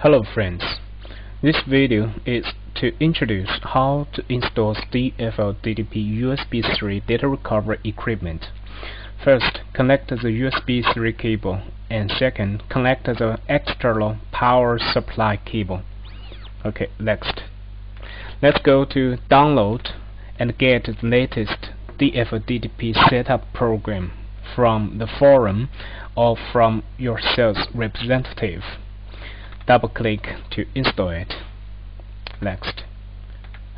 Hello friends, this video is to introduce how to install DFL-DDP USB 3 data recovery equipment. First, connect the USB 3 cable and second, connect the external power supply cable. Okay, next. Let's go to download and get the latest DFL-DDP setup program from the forum or from your sales representative double click to install it. Next.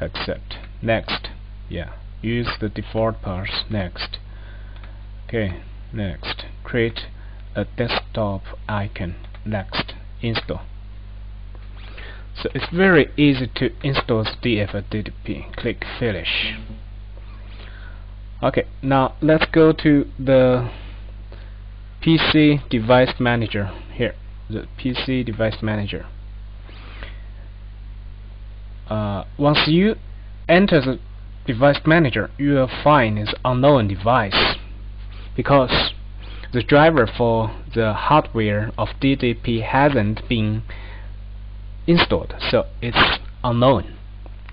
Accept. Next. Yeah. Use the default path next. Okay. Next. Create a desktop icon. Next. Install. So it's very easy to install DFL-DDP click finish. Okay. Now let's go to the PC device manager here the PC device manager. Uh, once you enter the device manager you will find this unknown device because the driver for the hardware of DDP hasn't been installed so it's unknown.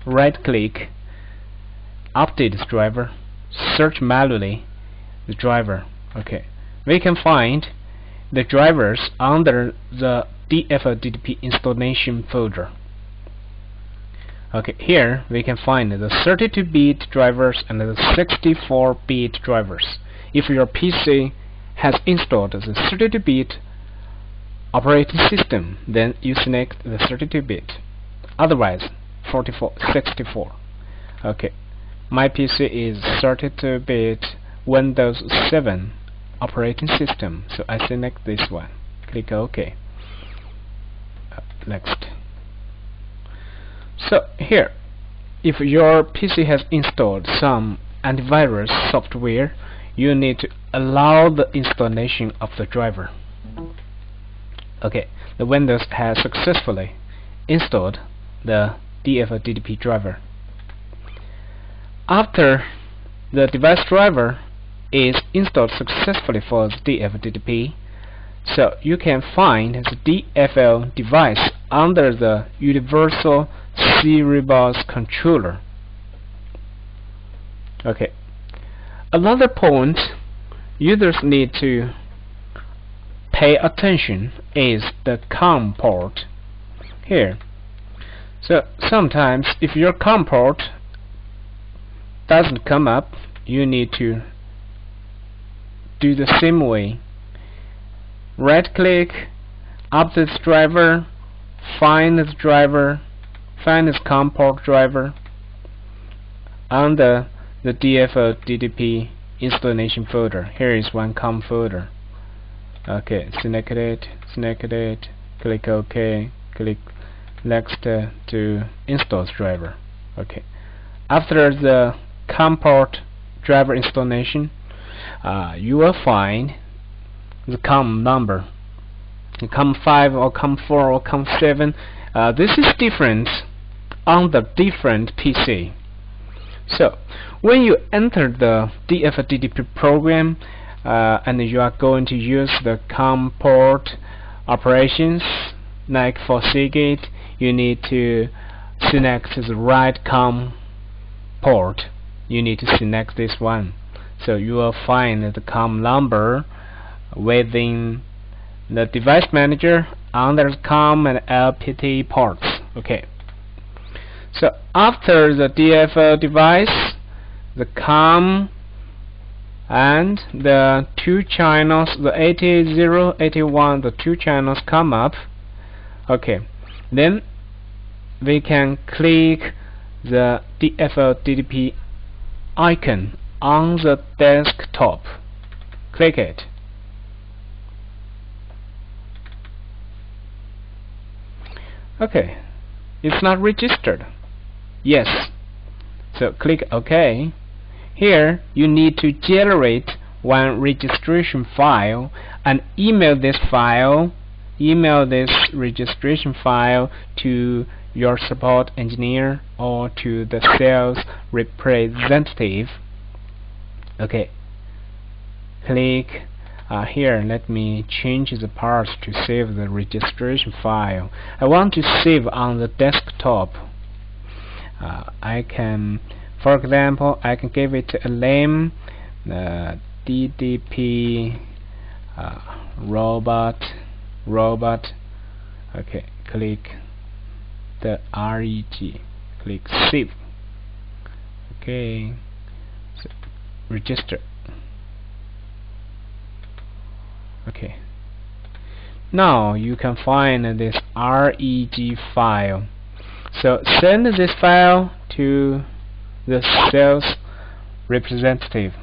Right click update this driver search manually the driver. Okay. We can find the drivers under the DFL-DDP installation folder. Okay, here we can find the 32-bit drivers and the 64-bit drivers. If your PC has installed the 32-bit operating system, then you select the 32-bit. Otherwise, 44, 64. Okay, my PC is 32-bit Windows 7 operating system. So I select this one. Click OK. Uh, next. So here if your PC has installed some antivirus software you need to allow the installation of the driver. Okay the Windows has successfully installed the DFL-DDP driver. After the device driver is installed successfully for the DFL-DDP so you can find the DFL device under the Universal Serial Bus Controller. Okay. Another point users need to pay attention is the COM port here. So sometimes if your COM port doesn't come up you need to do the same way. Right click update driver find this driver find this COM port driver under the DFL DDP installation folder. Here is one COM folder. Okay select it select it click OK click next to install driver. Okay. After the COM port driver installation uh, you will find the COM number. COM5 or COM4 or COM7 uh, this is different on the different PC so when you enter the DFL-DDP program uh, and you are going to use the COM port operations like for Seagate you need to select the right COM port. You need to select this one so you will find the COM number within the device manager under COM and LPT ports okay. So after the DFL device the COM and the two channels the 80 81 the two channels come up. Okay. Then we can click the DFL DDP icon on the desktop. Click it. Okay, it's not registered. Yes. So click OK. Here you need to generate one registration file and email this file email this registration file to your support engineer or to the sales representative okay. Click uh, here let me change the parts to save the registration file. I want to save on the desktop. Uh, I can for example I can give it a name uh, DDP uh, robot robot. Okay click the reg click save. Okay register. Okay. Now you can find this reg file. So send this file to the sales representative.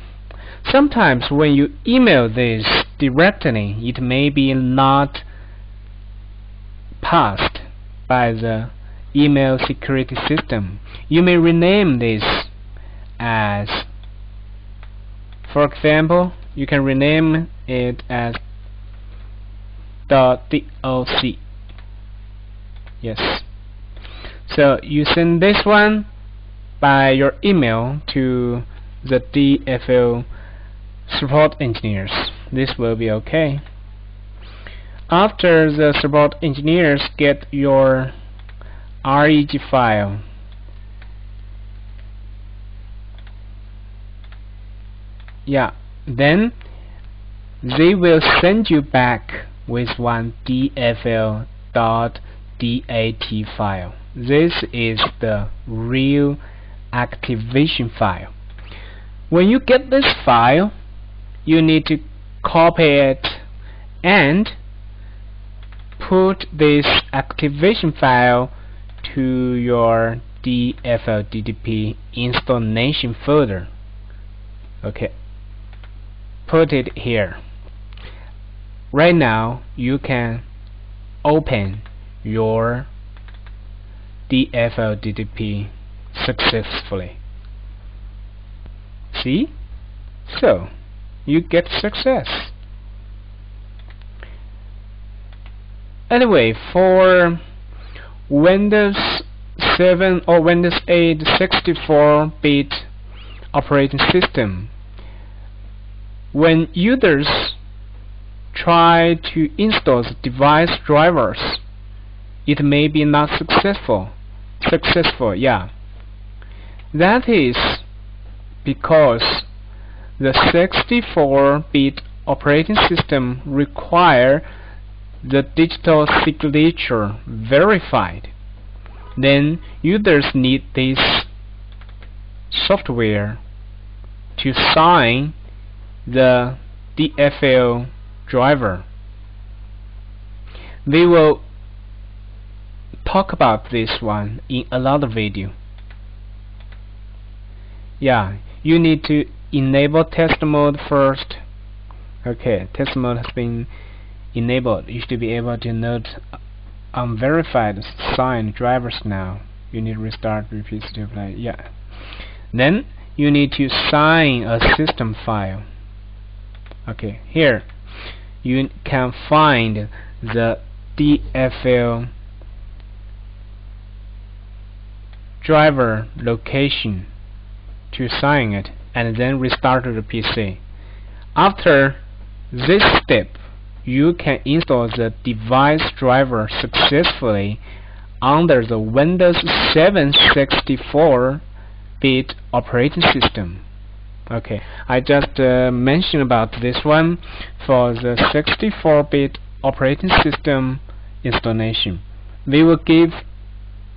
Sometimes when you email this directly it may be not passed by the email security system. You may rename this as for example you can rename it as doc yes. So you send this one by your email to the DFL support engineers. This will be okay. After the support engineers get your reg file yeah. Then they will send you back with one dfl.dat file. This is the real activation file. When you get this file you need to copy it and put this activation file to your DFLDDP installation folder. Okay put it here. Right now you can open your DFLDDP successfully. See? So you get success. Anyway for Windows 7 or Windows 8 64-bit operating system when users try to install the device drivers it may be not successful. Successful yeah. That is because the 64-bit operating system require the digital signature verified. Then users need this software to sign the DFL driver. We will talk about this one in another video. Yeah you need to enable test mode first. Okay test mode has been enabled. You should be able to note unverified signed drivers now. You need to restart repeat to apply yeah. Then you need to sign a system file okay here you can find the DFL driver location to sign it and then restart the PC after this step you can install the device driver successfully under the Windows 7 64-bit operating system. Okay, I just uh, mentioned about this one for the 64-bit operating system installation. We will give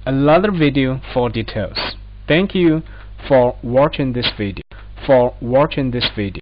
another video for details. Thank you for watching this video. For watching this video.